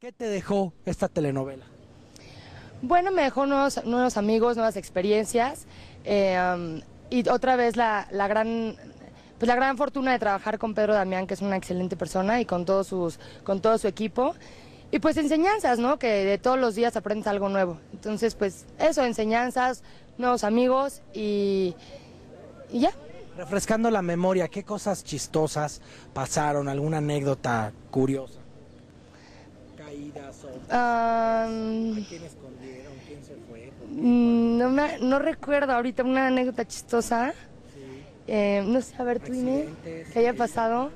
¿Qué te dejó esta telenovela? Bueno, me dejó nuevos, nuevos amigos, nuevas experiencias eh, um, y otra vez la, la gran pues la gran fortuna de trabajar con Pedro Damián, que es una excelente persona y con todos sus con todo su equipo. Y pues enseñanzas, ¿no? Que de todos los días aprendes algo nuevo. Entonces, pues eso, enseñanzas, nuevos amigos y, y ya. Refrescando la memoria, ¿qué cosas chistosas pasaron? ¿Alguna anécdota curiosa? ¿Caídas o Um, quién escondieron? ¿Quién se fue? mm, no, me- no recuerdo ahorita una anécdota chistosa. Eh, no sé, a ver, tú dime, ¿qué haya pasado?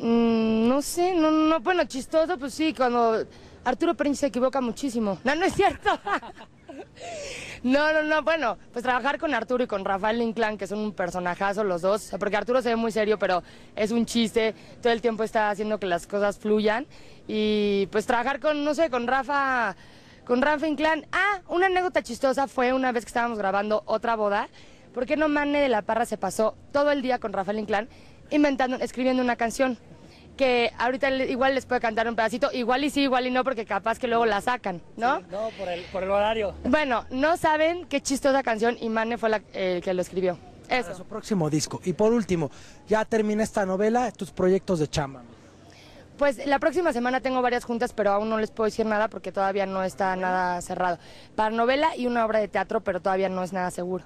Mm, no sé, no, no, bueno, chistoso, pues sí, cuando Arturo Prince se equivoca muchísimo. No, no es cierto. No, no, no, bueno, pues trabajar con Arturo y con Rafael Inclán, que son un personajazo los dos, porque Arturo se ve muy serio, pero es un chiste, todo el tiempo está haciendo que las cosas fluyan. Y pues trabajar con, no sé, con Rafa, con Rafa Inclán. Ah, una anécdota chistosa fue una vez que estábamos grabando otra boda, porque no Mane de la Parra se pasó todo el día con Rafael Inclán inventando, escribiendo una canción que ahorita igual les puede cantar un pedacito, igual y sí, igual y no, porque capaz que luego la sacan, ¿no? No, por el, por el horario. Bueno, no saben qué chistosa canción y Mane fue la el que lo escribió. Para Eso. su próximo disco. Y por último, ya termina esta novela, tus proyectos de chamba. Pues la próxima semana tengo varias juntas, pero aún no les puedo decir nada porque todavía no está nada cerrado. Para novela y una obra de teatro, pero todavía no es nada seguro.